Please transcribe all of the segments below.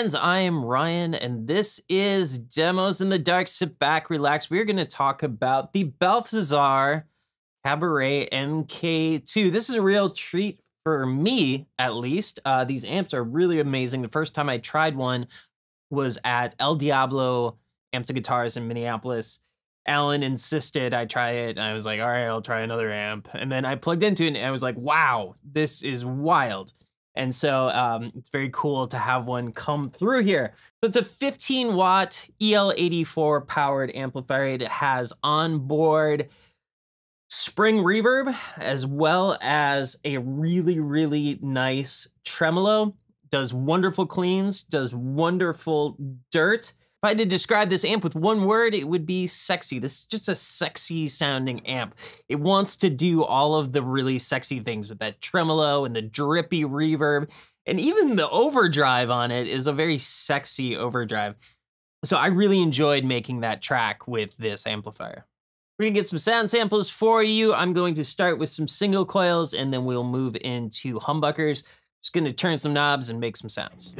friends, I am Ryan, and this is Demos in the Dark. Sit back, relax. We're going to talk about the Balthazar Cabaret MK2. This is a real treat for me, at least. Uh, these amps are really amazing. The first time I tried one was at El Diablo Amps and Guitars in Minneapolis. Alan insisted I try it, and I was like, all right, I'll try another amp. And then I plugged into it, and I was like, wow, this is wild. And so um, it's very cool to have one come through here. So it's a 15 watt EL84 powered amplifier. It has onboard spring reverb as well as a really, really nice tremolo. Does wonderful cleans, does wonderful dirt. If I had to describe this amp with one word, it would be sexy. This is just a sexy sounding amp. It wants to do all of the really sexy things with that tremolo and the drippy reverb. And even the overdrive on it is a very sexy overdrive. So I really enjoyed making that track with this amplifier. We're gonna get some sound samples for you. I'm going to start with some single coils and then we'll move into humbuckers. Just gonna turn some knobs and make some sounds.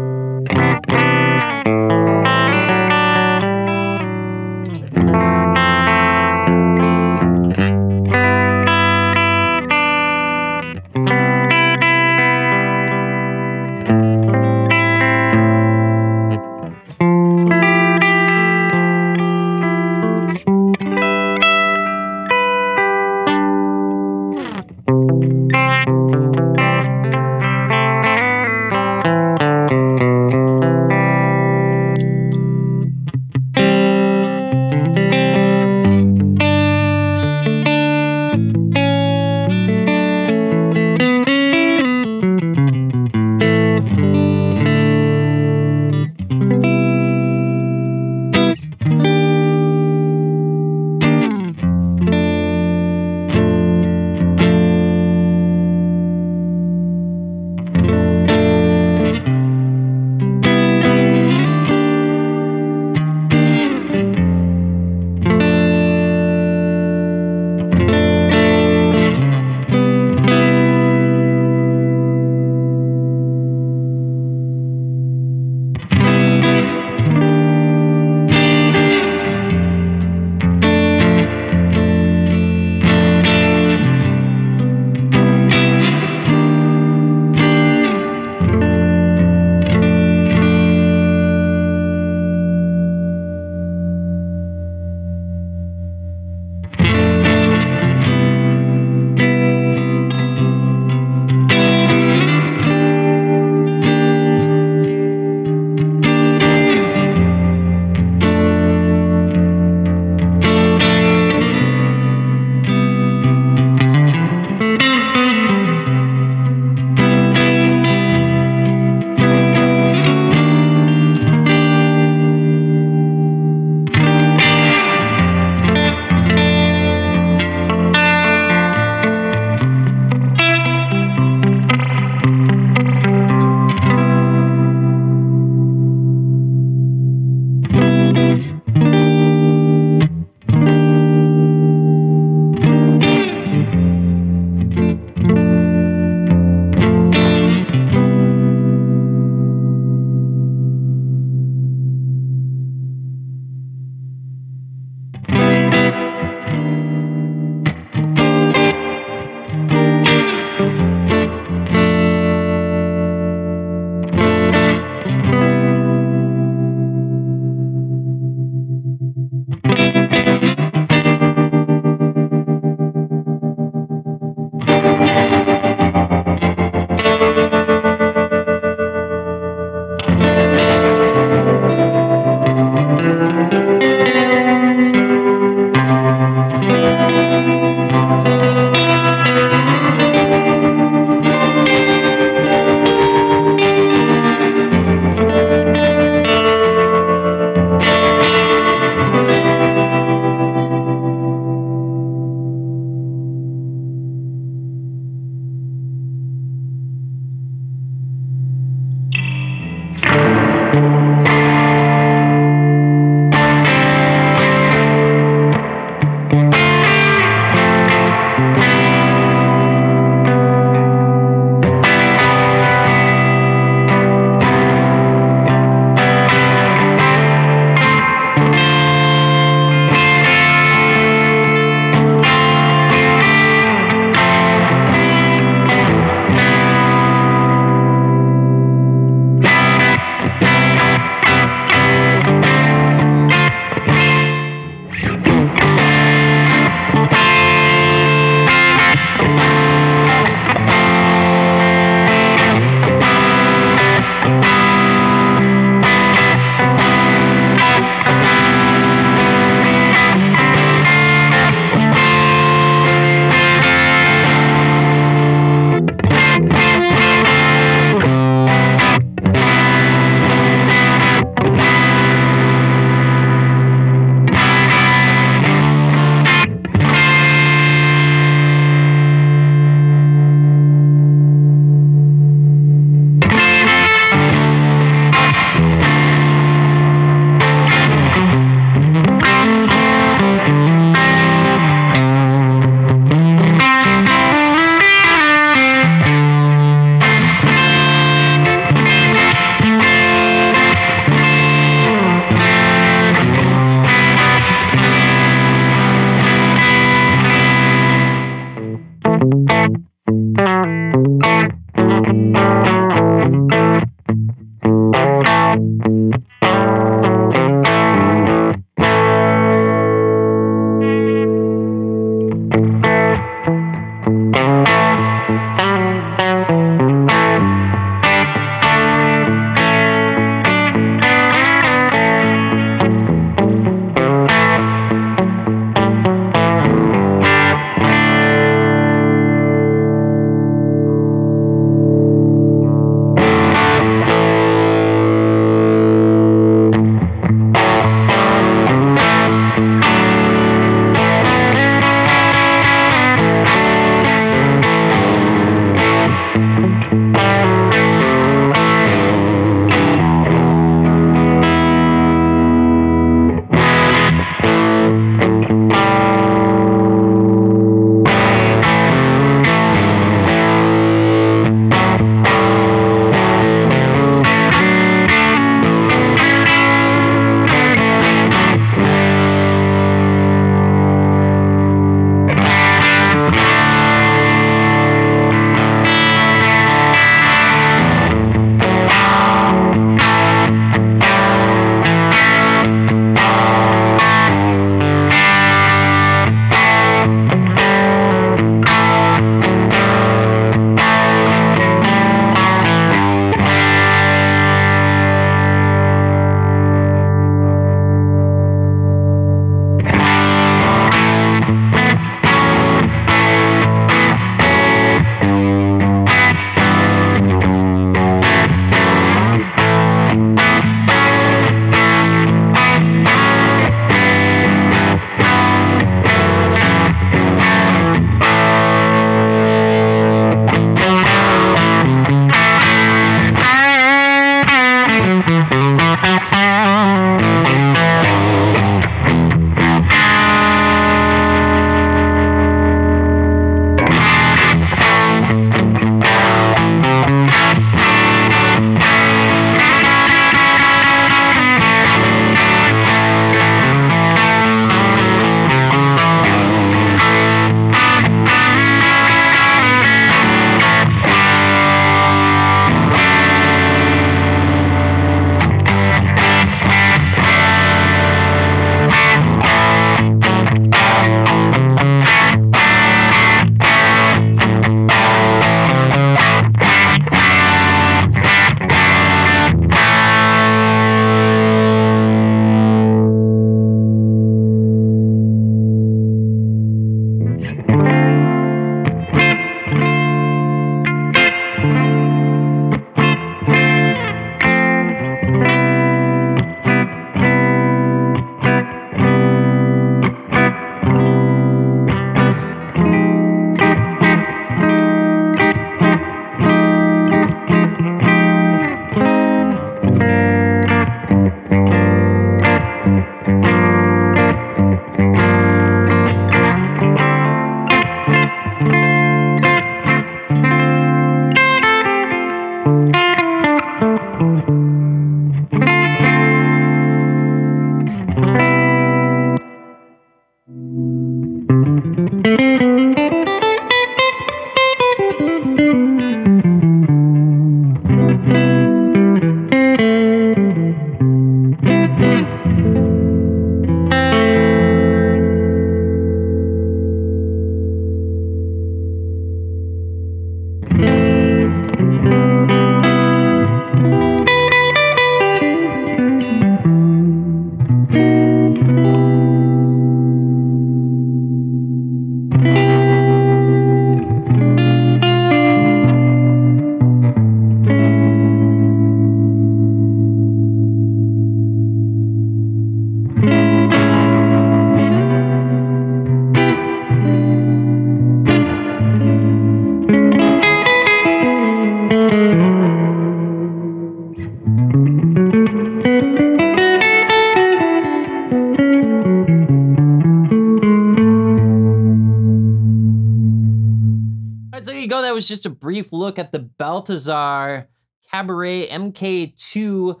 Was just a brief look at the Balthazar Cabaret MK2.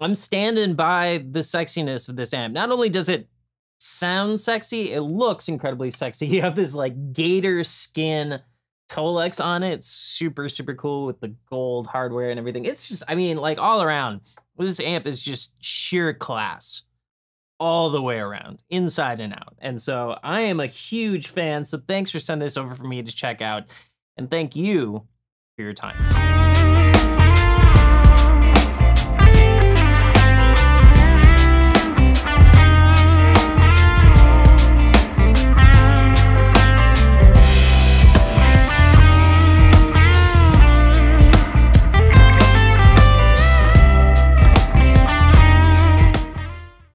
I'm standing by the sexiness of this amp. Not only does it sound sexy, it looks incredibly sexy. You have this like gator skin Tolex on it. It's super, super cool with the gold hardware and everything. It's just, I mean, like all around, this amp is just sheer class all the way around, inside and out. And so I am a huge fan. So thanks for sending this over for me to check out. And thank you for your time.